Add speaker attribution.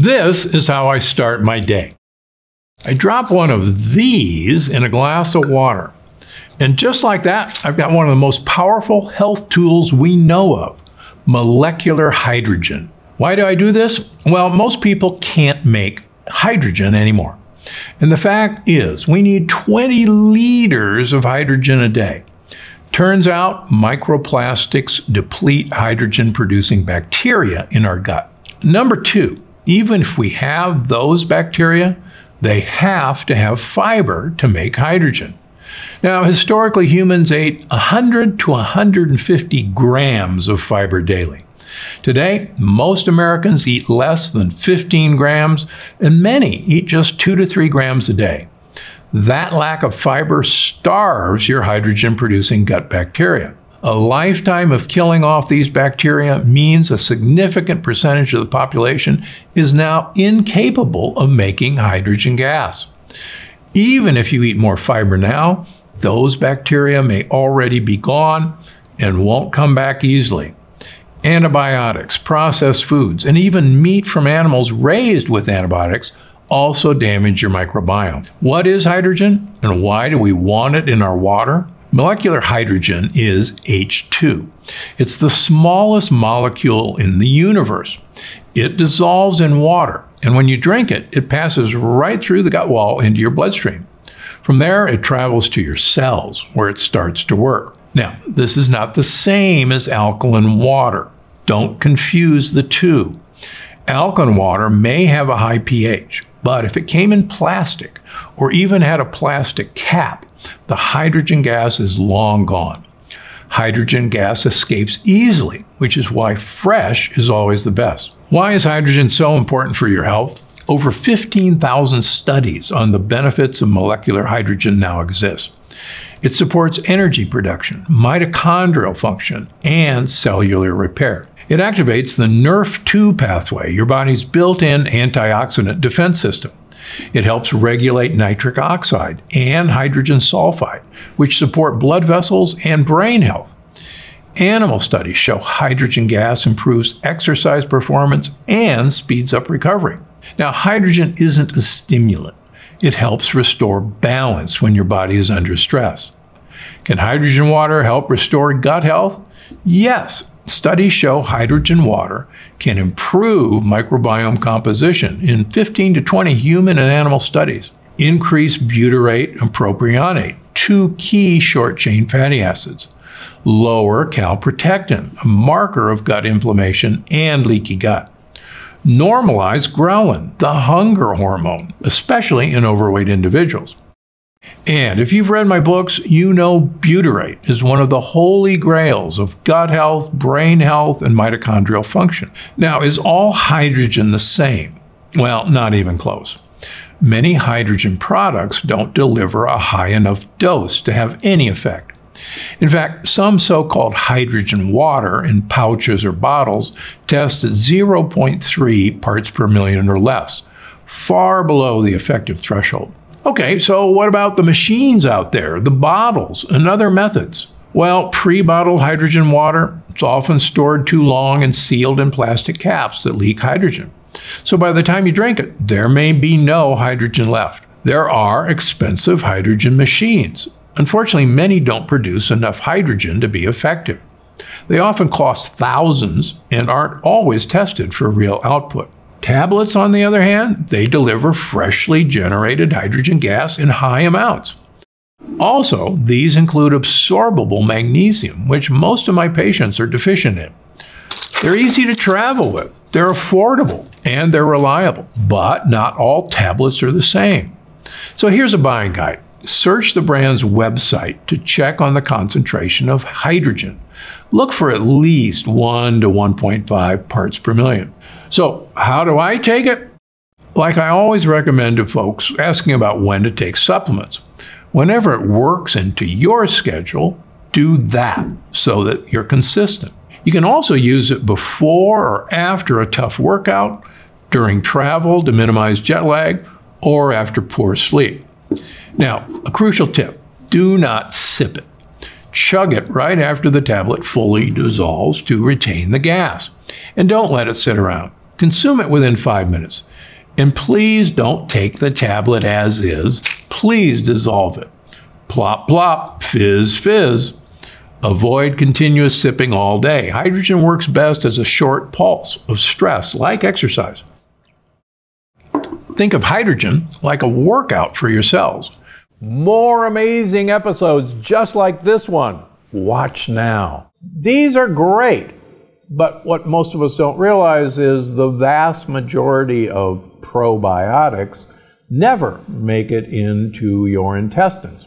Speaker 1: This is how I start my day. I drop one of these in a glass of water. And just like that, I've got one of the most powerful health tools we know of molecular hydrogen. Why do I do this? Well, most people can't make hydrogen anymore. And the fact is, we need 20 liters of hydrogen a day. Turns out microplastics deplete hydrogen producing bacteria in our gut. Number two, even if we have those bacteria, they have to have fiber to make hydrogen. Now, historically, humans ate 100 to 150 grams of fiber daily. Today, most Americans eat less than 15 grams, and many eat just 2 to 3 grams a day. That lack of fiber starves your hydrogen producing gut bacteria. A lifetime of killing off these bacteria means a significant percentage of the population is now incapable of making hydrogen gas. Even if you eat more fiber now, those bacteria may already be gone and won't come back easily. Antibiotics, processed foods, and even meat from animals raised with antibiotics also damage your microbiome. What is hydrogen and why do we want it in our water? Molecular hydrogen is H2. It's the smallest molecule in the universe. It dissolves in water, and when you drink it, it passes right through the gut wall into your bloodstream. From there, it travels to your cells, where it starts to work. Now, this is not the same as alkaline water. Don't confuse the two. Alkaline water may have a high pH, but if it came in plastic or even had a plastic cap, the hydrogen gas is long gone. Hydrogen gas escapes easily, which is why fresh is always the best. Why is hydrogen so important for your health? Over 15,000 studies on the benefits of molecular hydrogen now exist. It supports energy production, mitochondrial function, and cellular repair. It activates the NRF2 pathway, your body's built in antioxidant defense system. It helps regulate nitric oxide and hydrogen sulfide, which support blood vessels and brain health. Animal studies show hydrogen gas improves exercise performance and speeds up recovery. Now, hydrogen isn't a stimulant. It helps restore balance when your body is under stress. Can hydrogen water help restore gut health? Yes, Studies show hydrogen water can improve microbiome composition in 15 to 20 human and animal studies. Increase butyrate and propionate, two key short chain fatty acids. Lower calprotectin, a marker of gut inflammation and leaky gut. Normalize ghrelin, the hunger hormone, especially in overweight individuals. And if you've read my books, you know butyrate is one of the holy grails of gut health, brain health, and mitochondrial function. Now, is all hydrogen the same? Well, not even close. Many hydrogen products don't deliver a high enough dose to have any effect. In fact, some so called hydrogen water in pouches or bottles test at 0.3 parts per million or less, far below the effective threshold. Okay, so what about the machines out there, the bottles, and other methods? Well, pre bottled hydrogen water is often stored too long and sealed in plastic caps that leak hydrogen. So by the time you drink it, there may be no hydrogen left. There are expensive hydrogen machines. Unfortunately, many don't produce enough hydrogen to be effective. They often cost thousands and aren't always tested for real output. Tablets, on the other hand, they deliver freshly generated hydrogen gas in high amounts. Also, these include absorbable magnesium, which most of my patients are deficient in. They're easy to travel with, they're affordable, and they're reliable, but not all tablets are the same. So here's a buying guide. Search the brand's website to check on the concentration of hydrogen. Look for at least 1 to 1.5 parts per million. So, how do I take it? Like I always recommend to folks asking about when to take supplements. Whenever it works into your schedule, do that so that you're consistent. You can also use it before or after a tough workout, during travel to minimize jet lag, or after poor sleep. Now, a crucial tip do not sip it. Chug it right after the tablet fully dissolves to retain the gas. And don't let it sit around. Consume it within five minutes. And please don't take the tablet as is. Please dissolve it. Plop, plop, fizz, fizz. Avoid continuous sipping all day. Hydrogen works best as a short pulse of stress, like exercise. Think of hydrogen like a workout for your cells. More amazing episodes just like this one. Watch now. These are great, but what most of us don't realize is the vast majority of probiotics never make it into your intestines.